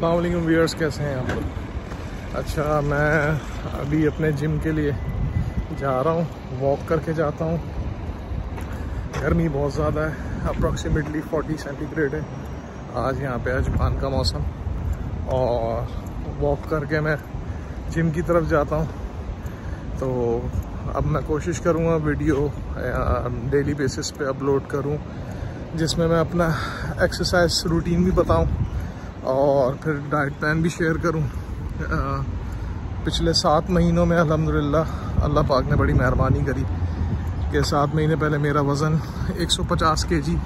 अल्लाम viewers कैसे हैं आप अच्छा मैं अभी अपने जिम के लिए जा रहा हूँ वॉक करके जाता हूँ। गर्मी बहुत ज़्यादा है अप्रॉक्सीमेटली 40 सेंटीग्रेड है। आज यहाँ पे है जापान का मौसम। और वॉक करके मैं जिम की तरफ़ जाता हूँ। तो अब मैं कोशिश करूँगा वीडियो डेली बेसिस पे अपलोड करूँ, जिसमें मैं अपना एक्सरसाइज रूटीन भी बताऊँ, और फिर डाइट प्लान भी शेयर करूँ। पिछले सात महीनों में अल्हम्दुलिल्लाह, अल्लाह पाक ने बड़ी मेहरबानी करी कि सात महीने पहले मेरा वज़न 150 केजी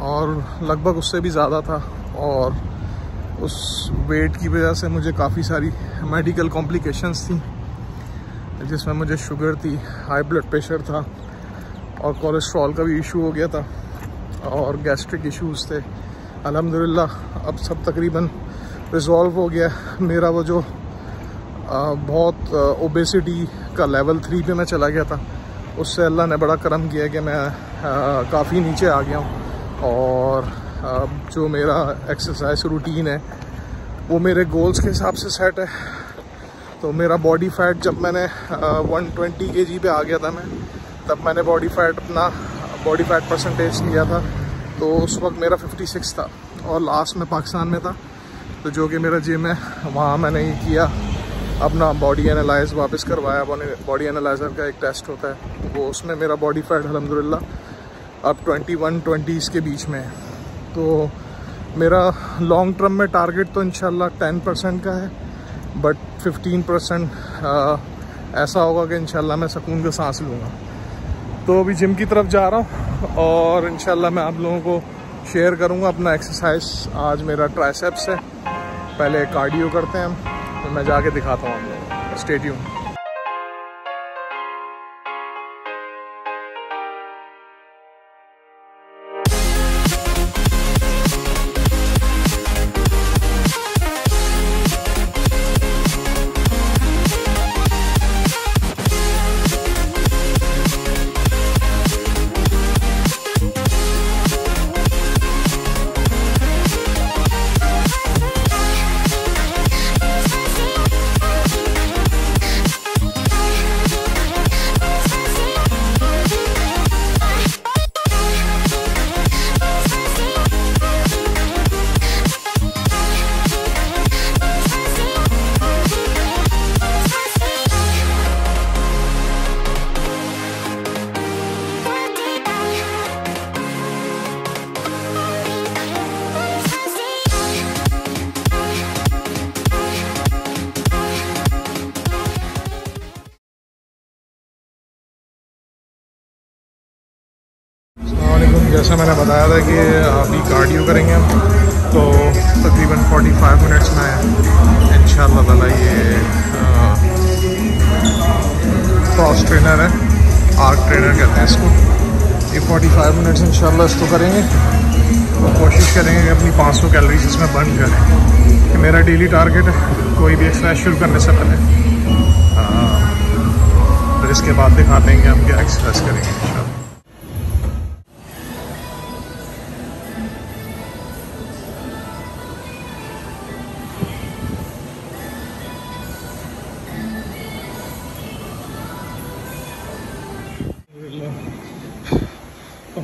और लगभग उससे भी ज़्यादा था, और उस वेट की वजह से मुझे काफ़ी सारी मेडिकल कॉम्प्लिकेशंस थी। जिसमें मुझे शुगर थी हाई ब्लड प्रेशर था और कोलेस्ट्रॉल का भी इशू हो गया था और गैस्ट्रिक इश्यूज़ थे। अल्हम्दुलिल्लाह अब सब तकरीबन रिजॉल्व हो गया मेरा वो जो आ, बहुत ओबेसिटी का लेवल थ्री पे मैं चला गया था। उससे अल्लाह ने बड़ा करम किया कि मैं काफ़ी नीचे आ गया हूँ। और आ, जो मेरा एक्सरसाइज रूटीन है वो मेरे गोल्स के हिसाब से सेट है। तो मेरा बॉडी फैट जब मैंने वन ट्वेंटी के जी पे आ गया था मैं, तब मैंने बॉडी फैट अपना बॉडी फैट परसेंटेज लिया था तो उस वक्त मेरा 56 था और लास्ट में पाकिस्तान में था तो जो कि मेरा जिम है, वहाँ मैंने ये किया, अपना बॉडी एनालाइज वापस करवाया अपने बॉडी एनालाइज़र का एक टेस्ट होता है, वो उसमें मेरा बॉडी फैट अलहमदिल्ला अब 21 ट्वेंटीज़ के बीच में है। तो मेरा लॉन्ग टर्म में टारगेट तो इंशाल्लाह 10 परसेंट का है बट 15 परसेंट ऐसा होगा कि इंशाल्लाह मैं सुकून का सांस लूँगा। तो अभी जिम की तरफ़ जा रहा हूँ और इंशाल्लाह मैं आप लोगों को शेयर करूँगा अपना एक्सरसाइज आज मेरा ट्राइसेप्स है। पहले कार्डियो करते हैं हम तो मैं जाके दिखाता हूँ आप लोगों को। स्टेडियम जैसा मैंने बताया था कि अभी कार्डियो करेंगे हम तो तकरीबन 45 मिनट्स में इन ताला ये क्रॉस ट्रेनर है आर्क ट्रेनर कहते हैं इसको। ये 45 मिनट्स इंशाल्लाह इसको करेंगे। तो कोशिश करेंगे कि अपनी 500 कैलोरीज इसमें बर्न करें। कि मेरा डेली टारगेट है, कोई भी एक्सरसाइज शुरू करने से पहले। फिर इसके बाद दिखाते हैं कि हम क्या एक्सरसाइज करेंगे।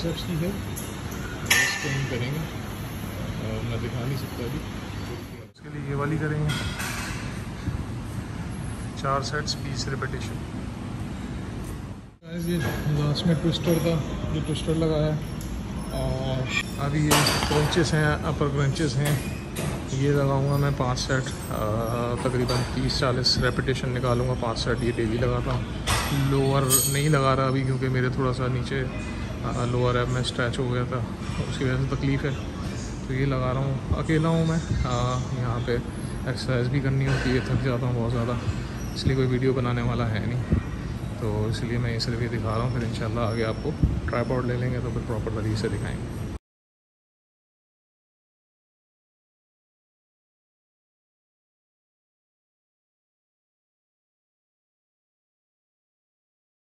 ट्राइसेप्स की है। इसको हम करेंगे। और मैं दिखा नहीं सकता अभी। उसके लिए ये वाली करेंगे। चार सेट्स बीस रिपीटेशन ये लास्ट में ट्विस्टर था जो ट्विस्टर लगाया और अभी ये क्रंचेस हैं अपर क्रंचेस हैं। ये लगाऊँगा मैं पाँच सेट तकरीबन तीस चालीस रेपिटेशन निकालूँगा पाँच सेट ये डेली लगाता हूँ। लोअर नहीं लगा रहा अभी क्योंकि मेरे थोड़ा सा नीचे लोअर एब में स्ट्रैच हो गया था। उसकी वजह से तकलीफ़ है। तो ये लगा रहा हूँ। अकेला हूँ मैं। यहाँ पे एक्सरसाइज भी करनी होती है। थक जाता हूँ बहुत ज़्यादा। इसलिए कोई वीडियो बनाने वाला है नहीं। तो इसलिए मैं ये सिर्फ़ ये दिखा रहा हूँ। फिर इंशाल्लाह आगे आपको ट्राईपॉड ले लेंगे तो फिर प्रॉपर तरीके से दिखाएँगे।